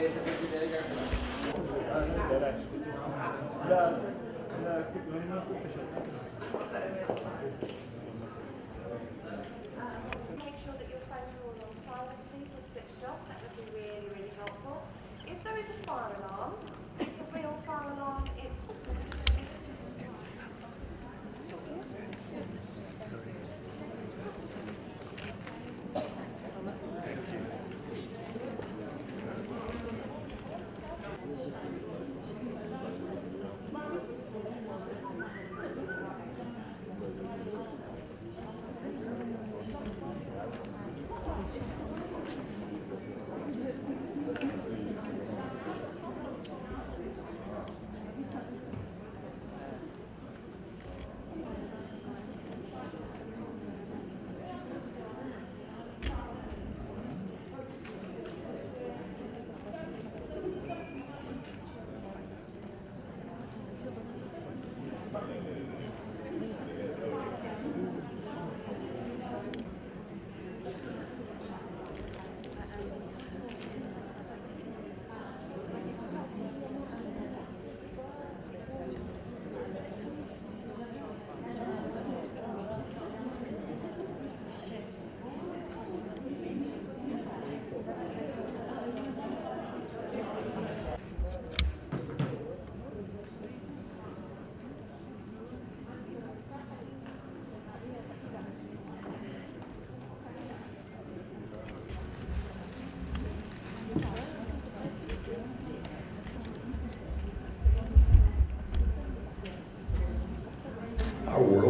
Gracias.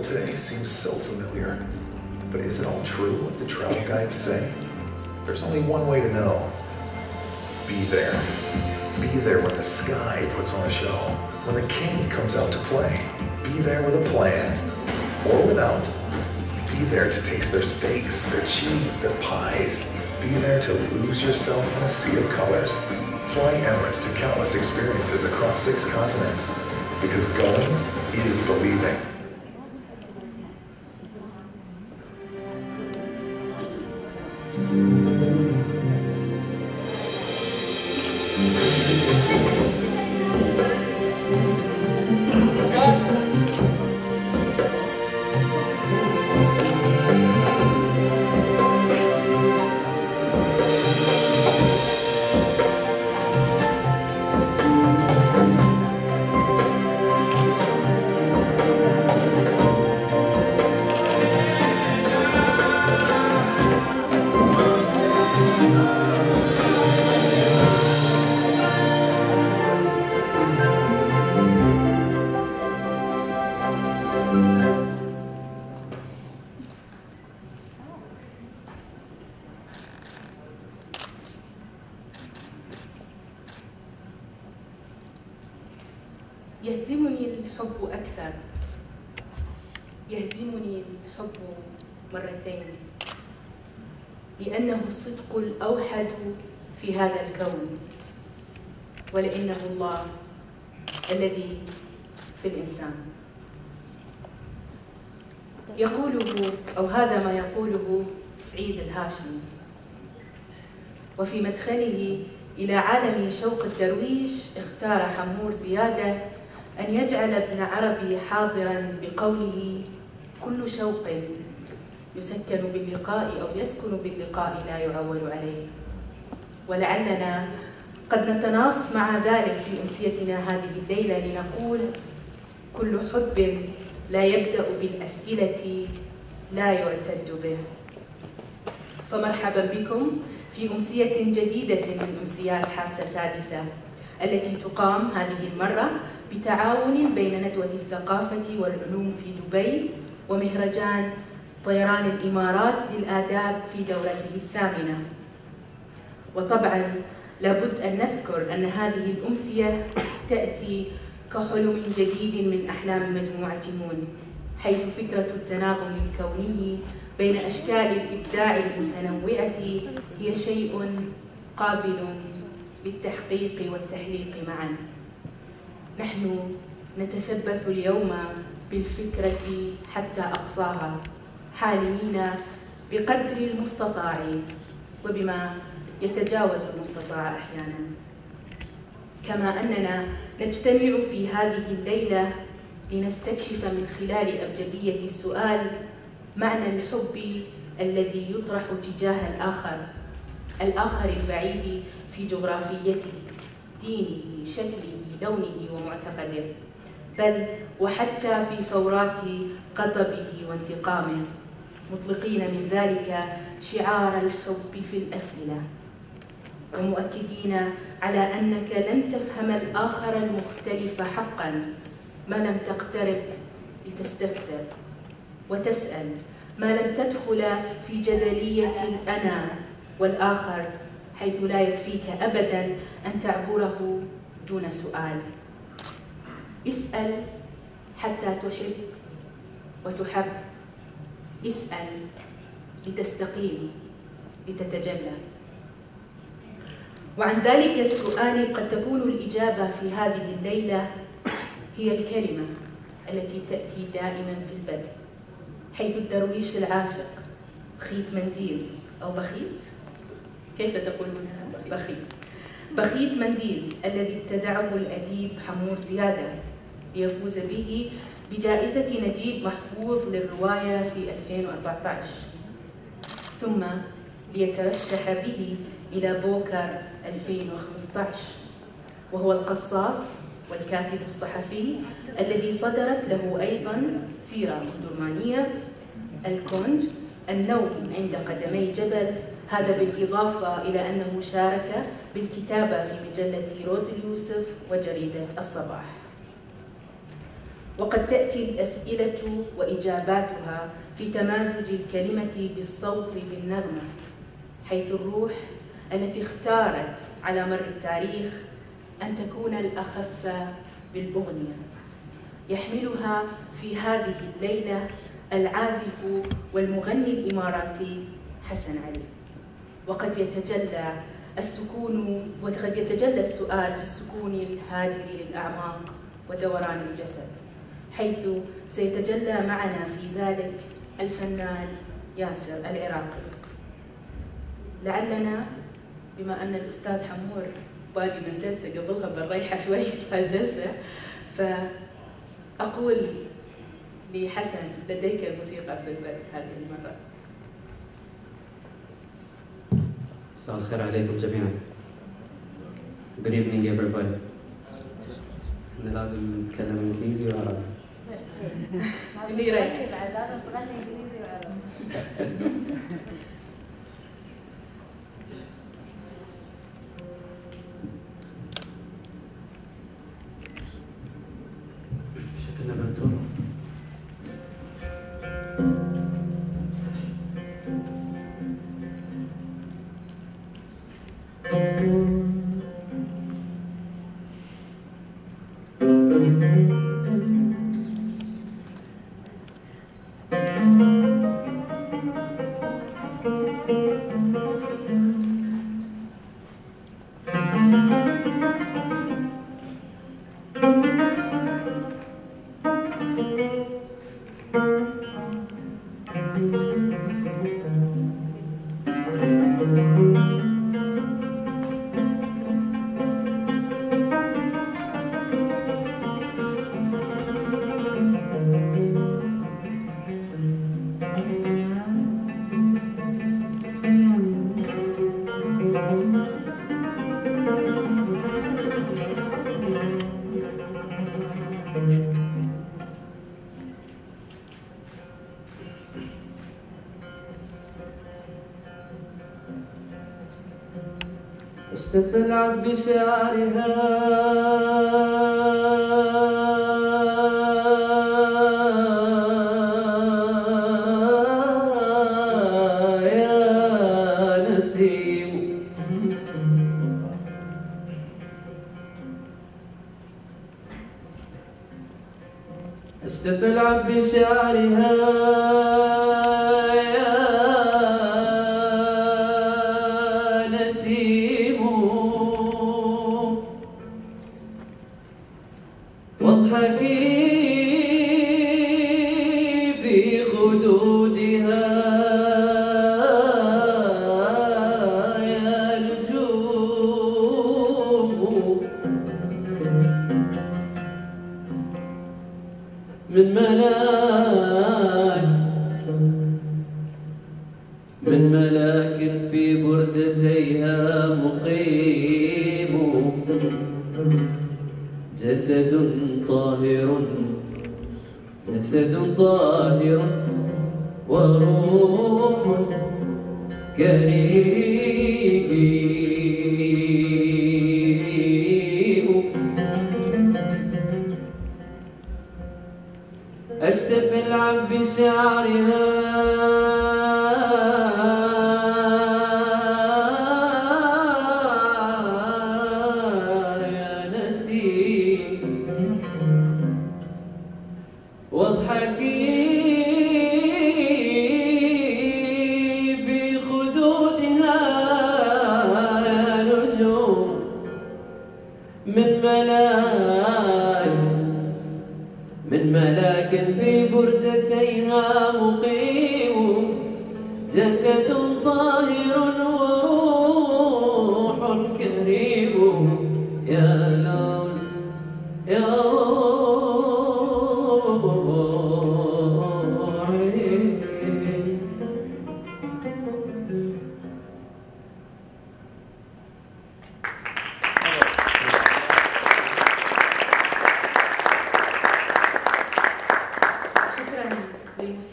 Today seems so familiar. But is it all true what the travel guides say? There's only one way to know. Be there. Be there when the sky puts on a show. When the king comes out to play. Be there with a plan. Or without. Be there to taste their steaks, their cheese, their pies. Be there to lose yourself in a sea of colors. Fly Emirates to countless experiences across six continents. Because going is believing. هذا الكون ولأنه الله الذي في الإنسان. يقوله أو هذا ما يقوله سعيد الهاشمي. وفي مدخله إلى عالم شوق الدرويش اختار حمور زيادة أن يجعل ابن عربي حاضرا بقوله كل شوق يسكن باللقاء أو يسكن باللقاء لا يعول عليه. ولعلنا قد نتناص مع ذلك في أمسيتنا هذه الليلة لنقول كل حب لا يبدأ بالأسئلة لا يعتد به. فمرحبا بكم في أمسية جديدة من أمسيات حاسة سادسة التي تقام هذه المرة بتعاون بين ندوة الثقافة والعلوم في دبي ومهرجان طيران الإمارات للآداب في دورته الثامنة. وطبعا لابد أن نذكر أن هذه الأمسية تأتي كحلم جديد من أحلام مجموعة مون حيث فكرة التناغم الكوني بين أشكال الإبداع المتنوعة هي شيء قابل للتحقيق والتحليق معا. نحن نتشبث اليوم بالفكرة حتى أقصاها حالمين بقدر المستطاع وبما يتجاوز المستطاع أحيانا. كما أننا نجتمع في هذه الليلة لنستكشف من خلال أبجدية السؤال معنى الحب الذي يطرح تجاه الآخر الآخر البعيد في جغرافيته دينه شكله لونه ومعتقده. بل وحتى في فورات قطبه وانتقامه. مطلقين من ذلك شعار الحب في الأسئلة. ومؤكدين على أنك لن تفهم الآخر المختلف حقا ما لم تقترب لتستفسر. وتسأل ما لم تدخل في جدلية الأنا والآخر حيث لا يكفيك أبدا أن تعبره دون سؤال. اسأل حتى تحب وتحب. اسأل لتستقيم لتتجلى. وعن ذلك السؤال قد تكون الإجابة في هذه الليلة هي الكلمة التي تأتي دائما في البدء حيث الدرويش العاشق بخيت منديل أو بخيت؟ كيف تقولونها بخيت؟ بخيت منديل الذي ابتدعه الأديب حمود زيادة ليفوز به بجائزة نجيب محفوظ للرواية في 2014 ثم ليترشح به إلى بوكر 2015 وهو القصاص والكاتب الصحفي الذي صدرت له أيضا سيرة درمانية الكونج النوم عند قدمي جبل. هذا بالإضافة إلى أنه شارك بالكتابة في مجلة روز اليوسف وجريدة الصباح. وقد تأتي الأسئلة وإجاباتها في تمازج الكلمة بالصوت بالنغمة حيث الروح التي اختارت على مر التاريخ أن تكون الأخف بالأغنية يحملها في هذه الليلة العازف والمغني الإماراتي حسن علي. وقد يتجلى السكون وقد يتجلى السؤال في السكون الهادئ للأعماق ودوران الجسد حيث سيتجلى معنا في ذلك الفنان ياسر العراقي. لعلنا بما أن الأستاذ حمور بادي من جلسة قبلها بالريحة شوي الجلسة فأقول لحسن لديك الموسيقى في البدء هذه المرة. مساء الخير عليكم جميعا. Good evening everybody. إحنا لازم نتكلم إنجليزي وعربي. اللي يريح اشتفل عب بشعرها. يا نسيم. اشتفل عب بشعرها. أشتف العب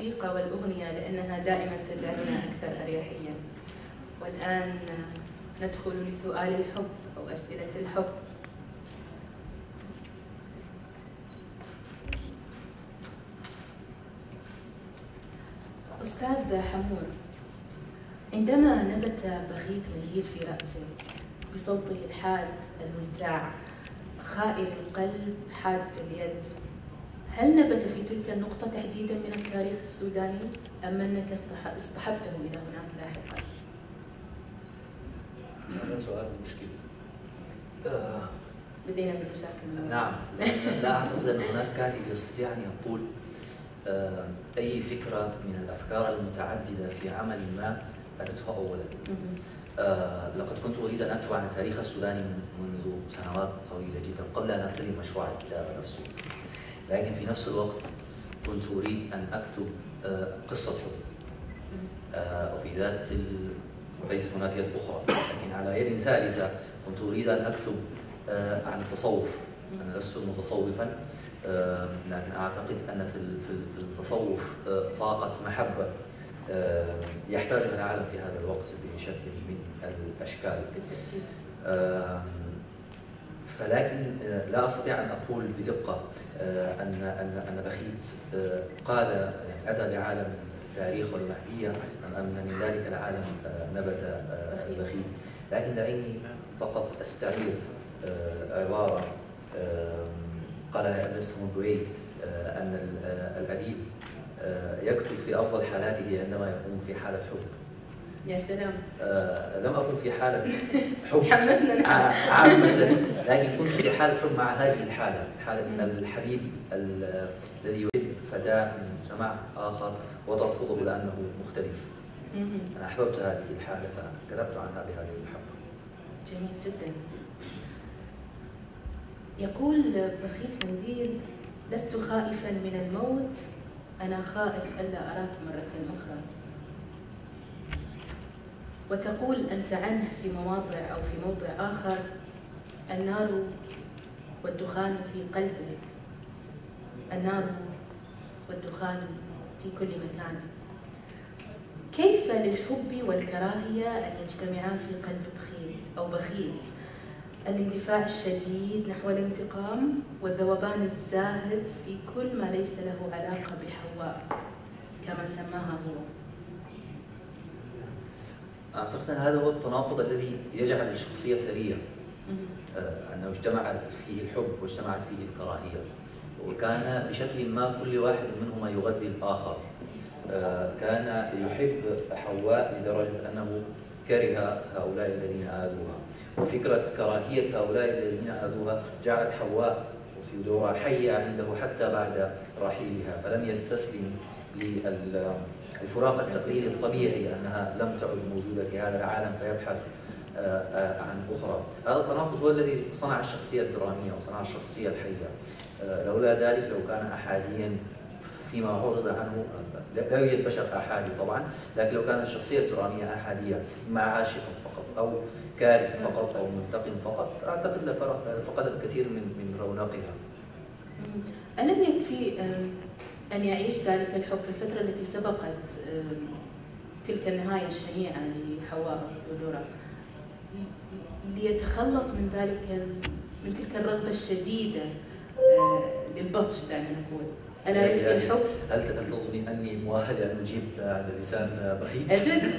للموسيقى والأغنية لأنها دائما تجعلنا أكثر أريحية. والآن ندخل لسؤال الحب أو أسئلة الحب. أستاذ حمور عندما نبت بخيت الجيل في رأسه بصوته الحاد الملتاع خائر القلب حاد اليد هل نبت في تلك النقطة تحديدا من التاريخ السوداني أم أنك اصطح- اصطحبته إلى هناك لاحقا؟ هذا سؤال مشكل. آه. بدينا بالمشاكل نعم. لا- أعتقد أن هناك كاتب يستطيع أن يقول آه أي فكرة من الأفكار المتعددة في عمل ما اتته اولا. مهم. آه لقد كنت أريد أن أكتب عن التاريخ السوداني من- منذ سنوات طويلة جدا قبل أن أبتدي مشروع الكتابة نفسه. لكن في نفس الوقت كنت أريد أن أكتب آه قصه حب آه، وفي ذات ال... وليست هناك يد أخرى. لكن على يد ثالثة كنت أريد أن أكتب آه، عن التصوف. أنا لست متصوفا. لكن أعتقد أن في ال- في ال- في التصوف طاقة محبة يحتاجها العالم في هذا الوقت بشكل من الأشكال. فلكن آه، لا أستطيع أن أقول بدقة آه، أن أن أن بخيت آه، قال يعني أتى بعالم التاريخ والمهدية أم ان من ذلك العالم نبت البخيت لكن دعيني فقط أستعير عبارة قالها إرنست همنغواي أن ال- الأديب يكتب في أفضل حالاته عندما يكون في حالة حب. يا سلام. آه، لم أكن في حالة حب. تحمسنا نحن ع- عامة. لكن كنت في حالة حب مع هذه الحالة حالة الحبيب ال- الذي يحب فتاة من سماع آخر وترفضه لأنه مختلف. أنا أحببت هذه الحالة فكتبت عنها بهذه المحبة جميل جدا. يقول بخيت منديل لست خائفا من الموت أنا خائف ألا أراك مرة أخرى. وتقول أنت عنه في مواضع أو في موضع آخر النار والدخان في قلبك النار والدخان في كل مكان. كيف للحب والكراهية أن يجتمعان في قلب بخيت أو بخيت الاندفاع الشديد نحو الانتقام والذوبان الزاهد في كل ما ليس له علاقة بحواء كما سماها هو. أعتقد أن هذا هو التناقض الذي يجعل الشخصية ثرية. أنه اجتمع فيه الحب واجتمعت فيه الكراهية وكان بشكل ما كل واحد منهما يغذي الآخر. آه، كان يحب حواء لدرجة أنه كره هؤلاء الذين آذوها. وفكرة كراهية هؤلاء الذين آذوها جعلت حواء في دورها حية عنده حتى بعد رحيلها فلم يستسلم للفراق التقليدي الطبيعي أنها لم تعد موجودة في هذا العالم فيبحث آه، آه، عن أخرى. هذا التناقض هو الذي صنع الشخصية الدرامية وصنع الشخصية الحية. آه، لولا ذلك لو كان أحاديا فيما عرض عنه لا يوجد بشر أحادي طبعا لكن لو كانت الشخصية الدرامية أحادية مع عاشق فقط أو كاره فقط أو منتقم فقط لفرق- فقدت كثير من من رونقها. ألم يكفي أن يعيش ذلك الحب في الفترة التي سبقت تلك النهاية الشنيعة لحواء ودورة؟ ليتخلص من ذلك من تلك الرغبة الشديدة آه، للبطش دعنا نقول. ألا يكفي يعني الحب؟ هل هل أني مؤهل أن أجيب على لسان بخيت؟ أجل.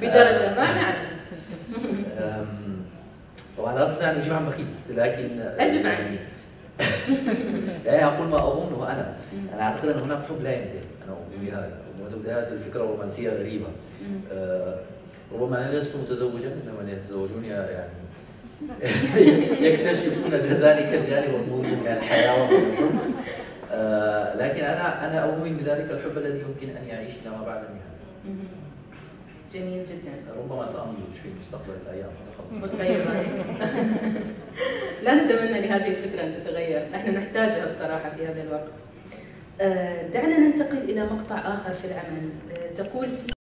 بدرجة ما نعلم. طبعا لا أستطيع أن أجيب عن بخيت لكن أجب يعني يعني أقول ما اظنه أنا أنا أعتقد أن هناك حب لا ينتهي أنا أؤمن بهذا. وتبدأ هذه الفكرة الرومانسية غريبة. ربما أنا لست متزوجا إنما من يتزوجون يعني يكتشفون ذلك الجانب المظلم من الحياة آه، لكن أنا أنا أؤمن بذلك الحب الذي يمكن أن يعيش إلى ما بعد النهايه. جميل جدا. ربما سأنضج في مستقبل الأيام. لا نتمنى لهذه الفكرة أن تتغير. نحن نحتاجها بصراحة في هذا الوقت. آه، دعنا ننتقل إلى مقطع آخر في العمل. آه، تقول في